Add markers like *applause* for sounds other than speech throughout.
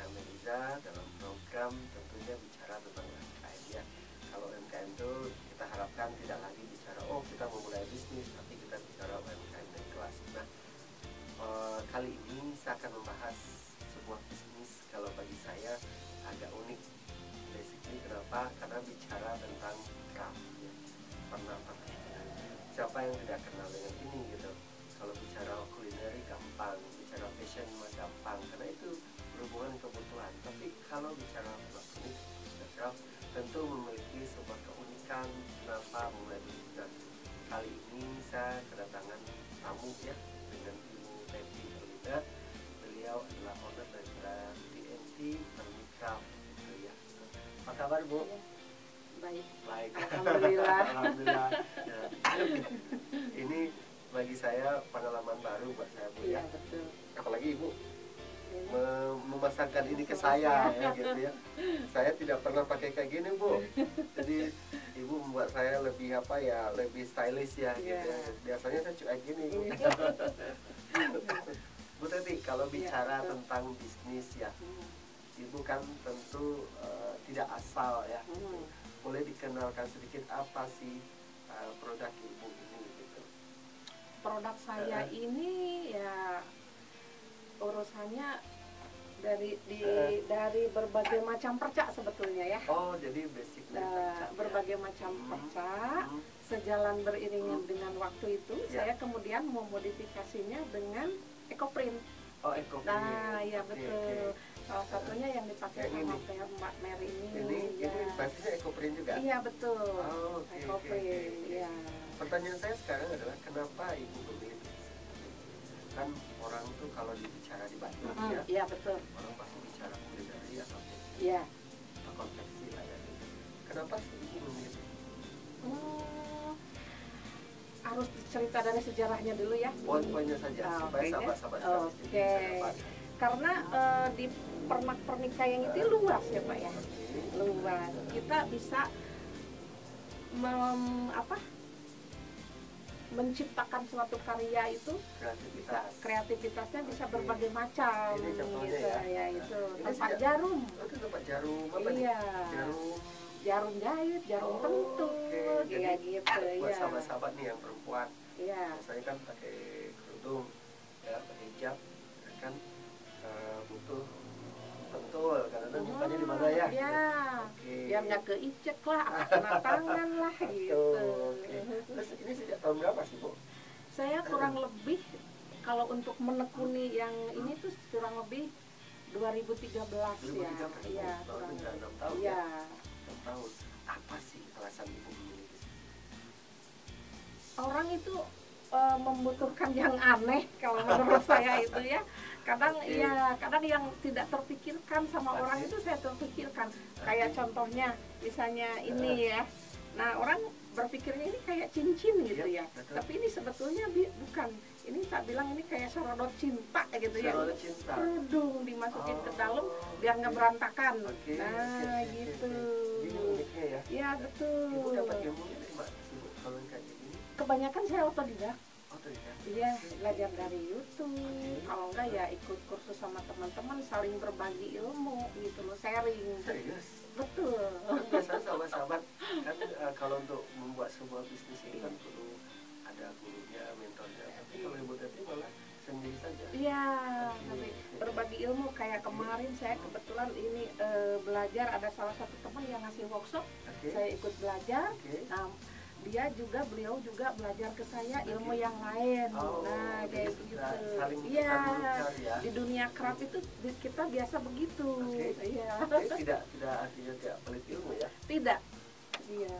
Kang Meliza dalam program tentunya bicara tentang UMKM ya. Kalau UMKM itu kita harapkan tidak lagi bicara oh kita memulai bisnis, tapi kita bicara UMKM dan kelas. Nah e, kali ini saya akan membahas sebuah bisnis kalau bagi saya agak unik. Basically kenapa? Karena bicara tentang kafe ya. Pernah siapa yang tidak kenal dengan ini gitu kalau bicara kulineri gampang bicara fashion mah gampang karena itu berhubungan kebutuhan. Tapi kalau bicara unik craft tentu memiliki sebuah keunikan kenapa mulai nah, kali ini saya kedatangan tamu ya dengan Ibu Teti Elida beliau adalah owner daripada TNT Permicraft gitu ya apa kabar Bu? Baik. Baik Alhamdulillah. Alhamdulillah *laughs* Ya. ini bagi saya pengalaman baru buat saya Bu Iya ya betul. apalagi Ibu memasangkan ini ke saya ya gitu ya. Saya tidak pernah pakai kayak gini bu. Jadi ibu membuat saya lebih apa ya lebih stylish ya gitu ya. Iya. Biasanya saya cuek gini bu. Iya. bu Teti kalau Iya, bicara tentang bisnis ya, Hmm, ibu kan tentu eh, tidak asal ya. hmm. Boleh dikenalkan sedikit apa sih eh, produk ibu ini gitu. Produk saya Eh. ini ya urusannya dari di Eh. dari berbagai macam percak sebetulnya ya. Oh jadi basic dari Nah, percak, ya. berbagai macam Hmm. percak Hmm. sejalan beriringan Hmm. dengan waktu itu Ya. saya kemudian memodifikasinya dengan ecoprint. Oh eco Nah, ya betul. oke. Salah satunya yang dipakai Yang sama ini. Mbak Mbak Mary ini. Ini ya. ini basisnya ecoprint juga. Iya betul. Oh, oke, ecoprint, oke. ya. Pertanyaan saya sekarang adalah kenapa ibu memilih? Kan orang tuh kalau dibicara di Bandung Mm, ya, Iya betul. orang pasti bicara kulineri atau Iya. atau konveksi lah ya. Kenapa sih memilih? Hmm, harus cerita dari sejarahnya dulu ya. Poin-poinnya saja Ah, supaya sahabat-sahabat sekalian Oke. dapat. Karena eh, di pernikah yang itu luas ya pak ya. Luas. Kita bisa mem, apa? Menciptakan suatu karya itu bisa Kreativitas. kreativitasnya bisa Oke. berbagai macam Ini contohnya gitu ya. ya itu Ini tempat jarum itu tempat jarum apa nih? iya Jarum. jarum jahit jarum Oh, pentul oke. kayak Jadi, gitu Buat ya sahabat-sahabat nih yang perempuan iya biasanya kan pakai kerudung ya pakai hijab ya kan eh, butuh pentul kadang-kadang mukanya di mana ya? ya oke. Biar nggak keicek lah kena tangan lah *laughs* gitu. Betul, oke. terus ini sejak tahun berapa sih bu? Saya kurang lebih kalau untuk menekuni yang ini tuh kurang lebih 2013 ya. 2013 iya oh, kurang lebih. enam tahun ya? Iya enam tahun. Apa sih alasan ibu memilih orang itu eh, membutuhkan yang aneh kalau menurut saya itu ya kadang Oke. ya kadang yang tidak terpikirkan sama Oke. orang itu saya terpikirkan kayak contohnya misalnya ini ya nah orang berpikirnya ini kayak cincin gitu Iya, ya betul. tapi ini sebetulnya bi- bukan ini tak bilang ini kayak sorodot cinta gitu ya cinta kerudung dimasukin ke Oh, dalam biar nggak berantakan Oke, nah oke, gitu. Ini uniknya ya. ya betul Ibu dapat ilmunya dari mana sih bu? Kalau kayak gini? Kebanyakan saya otodidak. Iya, belajar dari YouTube. Oke. Kalau enggak ya ikut kursus sama teman-teman saling berbagi ilmu gitu loh, sharing. Serius? Betul. Biasanya sahabat-sahabat kan eh, kalau untuk membuat sebuah bisnis ini kan perlu ada gurunya, mentornya. Tapi kalau ibu teti malah sendiri saja. Iya, tapi berbagi ilmu kayak kemarin saya kebetulan ini eh, belajar ada salah satu teman yang ngasih workshop, Oke. saya ikut belajar. Oke. Nah, dia juga beliau juga belajar ke saya ilmu yang lain. Oh, nah, kayak gitu. Iya. ya. Di dunia craft itu kita biasa begitu. Iya. Jadi tidak tidak artinya tidak pelit ilmu ya. Tidak. Iya.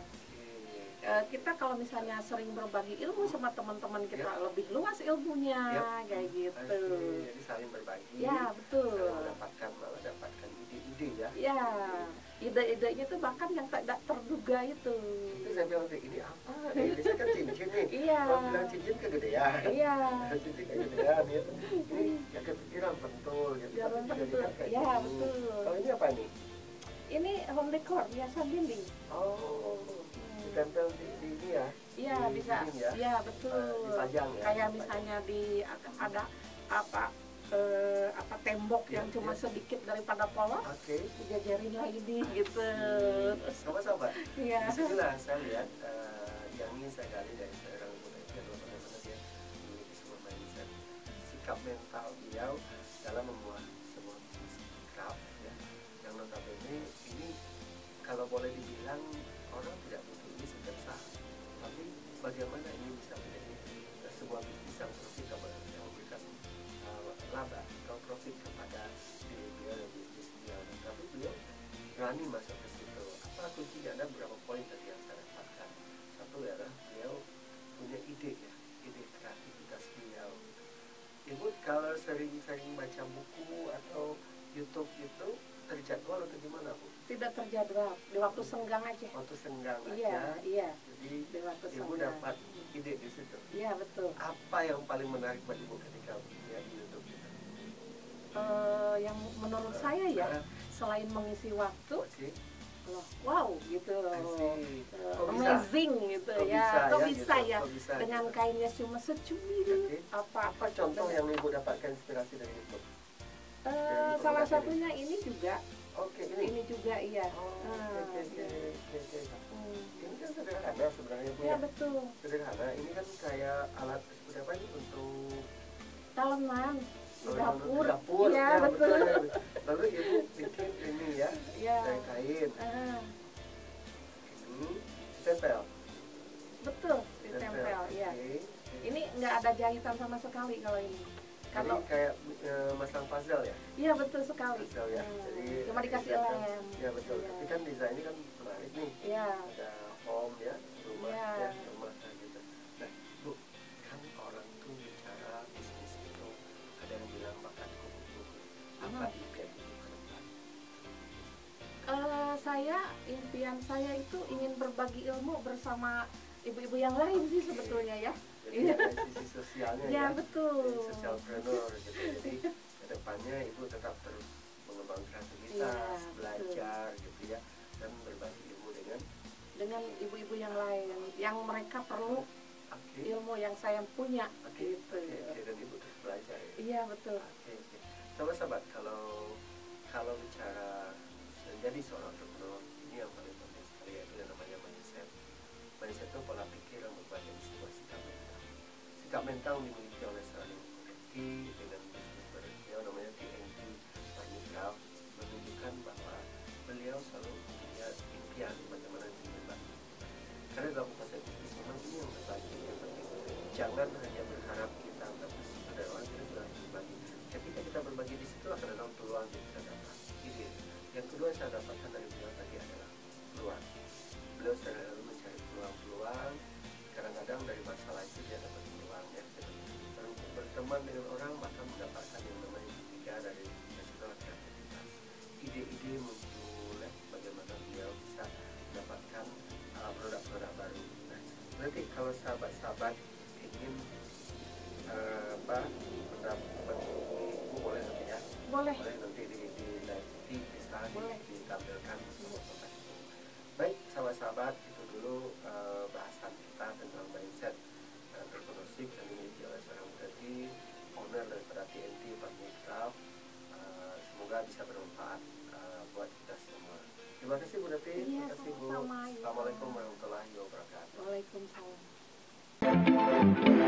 Eh, kita kalau misalnya sering berbagi ilmu sama teman-teman kita lebih luas ilmunya Yap. kayak gitu. Oke, Jadi saling berbagi. Ya betul. Saling mendapatkan malah dapatkan ide-ide ya. Ya ide-idenya tuh bahkan yang tidak terduga itu. Itu saya bilang ini apa? *laughs* Nih, biasanya kan cincin nih. Iya. Kalau bilang cincin kegedean. Iya. *laughs* cincin kegedean ya. Ini yang kepikiran pentul gitu. Jarum Tapi dijadikan pentul. kayak Ya, betul. Kalau ini apa nih? Ini home decor biasa dinding. Oh, ditempel di, di ini ya. Iya bisa. ya. Iya betul. Eh, dipajang ya. Kayak misalnya di ada apa eh, apa tembok Iya, yang cuma iya. sedikit daripada polos Oke. dijajarin lagi di gitu. Sama-sama. Iya. Di sinilah saya lihat eh, yang ini saya gali dari seorang itu adalah bagaimana dia memiliki sebuah mindset sikap mental beliau dalam membuat berani masuk ke situ apa kuncinya ada beberapa poin tadi yang saya dapatkan satu adalah beliau punya ide ya ide kreativitas beliau ibu kalau sering-sering baca buku atau YouTube itu terjadwal atau gimana bu? Tidak terjadwal, di waktu senggang aja. Waktu senggang Iya, aja. iya, Jadi di waktu ibu senggang. dapat ide di situ. Iya betul. Apa yang paling menarik buat ibu ketika lihat di YouTube itu? Eh, yang menurut saya ya, Nah, selain mengisi waktu, loh, wow gitu loh. Eh, Kok bisa? amazing gitu Kok ya. bisa Kok ya, bisa gitu? ya? Kok bisa Dengan gitu? kainnya cuma secumil Oke. apa Apa contoh yang ibu dapatkan inspirasi dari yang ibu salah satunya ini juga, Oke ini. ini juga iya. Oh, iya. oke oke. Hmm. Ini kan sederhana sebenarnya bu Ya ya. betul. Sederhana. Ini kan kayak alat seperti apa ini untuk Talenan di dapur. di dapur. Iya Ya, betul. ya. *laughs* Lalu ibu bikin ini ya Iya. dari kain. Ah, Ini tempel. betul ditempel ya. Oke. Ini nggak ada jahitan sama sekali kalau ini. Kalau kayak eh, masang puzzle ya. iya betul sekali. Puzzle ya. Hmm, Jadi Cuma dikasih lem. Ya betul. Iya. Tapi kan desainnya kan menarik nih. Iya. Ada home ya, rumah Iya. ya, rumah kayak gitu. Nah, bu, kan orang tuh bicara bisnis itu ada yang bilang bakatku butuh apa Hmm. Saya impian saya itu ingin berbagi ilmu bersama ibu-ibu yang lain sih sebetulnya ya. Iya. sisi sosialnya Ya ya, betul. jadi sosialpreneur gitu. *laughs* Jadi ke depannya ibu tetap terus mengembang kreativitas, betul. belajar gitu ya, dan berbagi ilmu dengan Dengan ibu-ibu yang lain yang mereka perlu oke, ilmu yang saya punya oke, gitu. oke, oke, dan ibu terus belajar ya. Iya betul. Oke, oke. Sama sahabat, kalau kalau bicara menjadi seorang entrepreneur, ini yang paling penting sekali yaitu yang namanya mindset. Mindset itu pola pikir yang berbagai di sebuah sikap mental. Sikap mental dimiliki oleh seorang MT dengan bisnis beliau namanya TNT Panitra menunjukkan bahwa beliau selalu punya impian bagaimana dia berbagi. Karena dalam proses bisnis memang ini yang berbagi yang penting. Jangan hanya berharap Muncul ya, bagaimana beliau bisa mendapatkan uh, produk-produk baru. Nah, nanti kalau sahabat-sahabat ingin uh, apa pendapat ibu boleh nanti ya Boleh. boleh nanti di di bisa di- Boleh. ditampilkan bapak ibu. Baik sahabat-sahabat itu dulu uh, bahasan kita tentang mindset dan entrepreneurship yang dimiliki oleh seorang tadi owner daripada TNT Craft. Uh, semoga bisa bermanfaat Terima kasih Bu Dati. Iya, Terima kasih Bu. Iya. Assalamualaikum warahmatullahi wabarakatuh. Waalaikumsalam.